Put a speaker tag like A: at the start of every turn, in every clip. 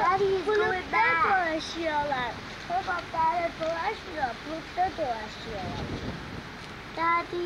A: Daddy's going back.
B: dolaşıyorlar. Sokaklarda dolaşmıyor. Kulüpte dolaşıyorlar. Daddy.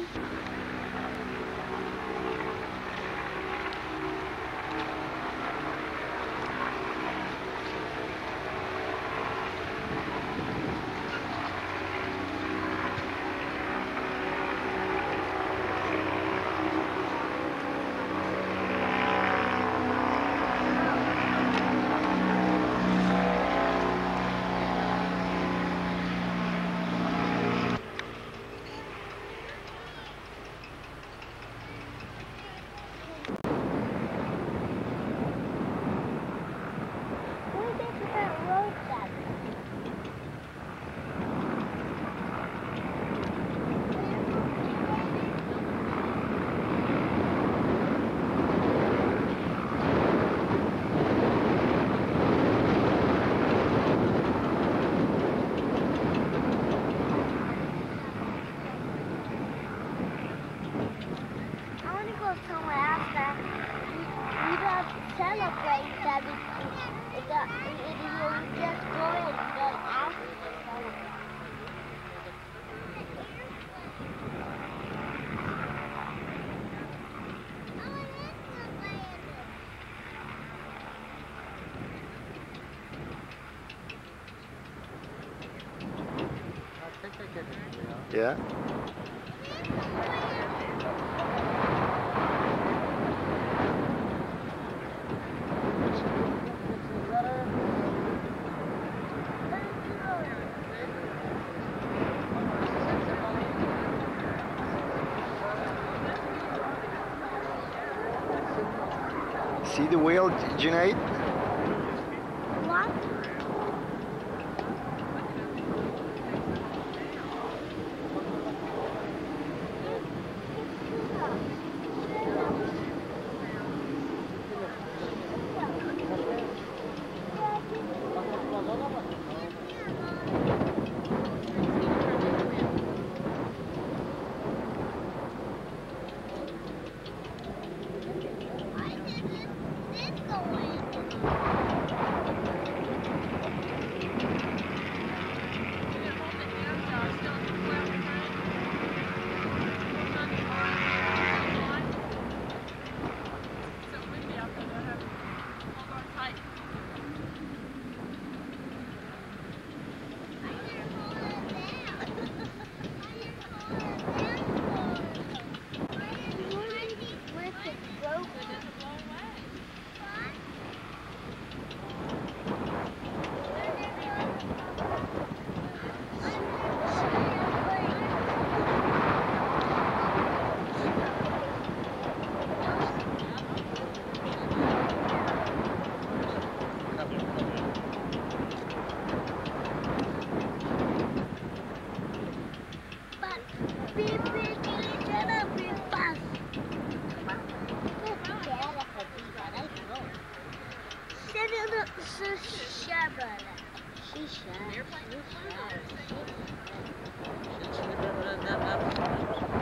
B: I want to go somewhere else that we, we don't celebrate that we, it, it, it, we just go and get out.
C: Yeah. See the wheel, Junaid?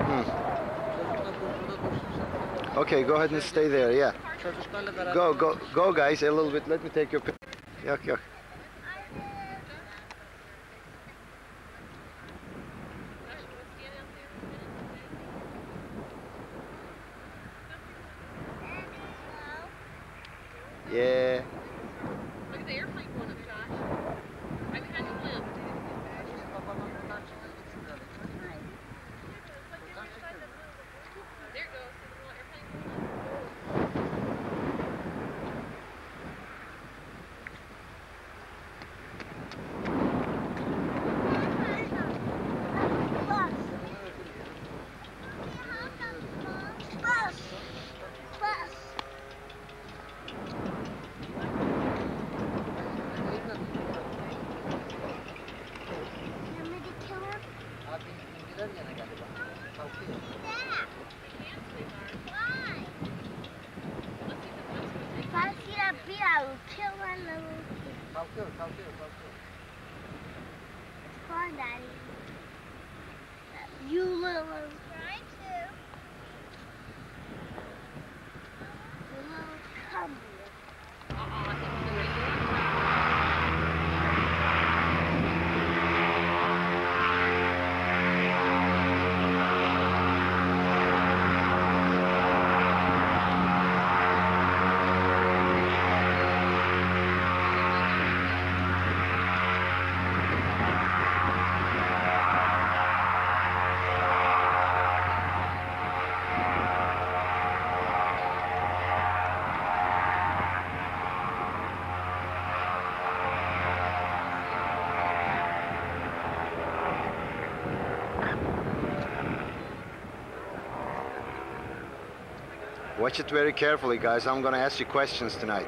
C: Hmm. Okay, go ahead and stay there. Yeah. Go, go, go, guys. A little bit. Let me take your picture. Yok, yok. Yeah.
D: Look at the airplane going up, Josh. Right behind the blimp. There it goes. See the little airplane going up?
B: If I bee, I will kill my little kid.
E: Kalkıyor, kalkıyor, kalkıyor.
B: Come on, Daddy. You little.
C: Watch it very carefully, guys. I'm gonna ask you questions tonight.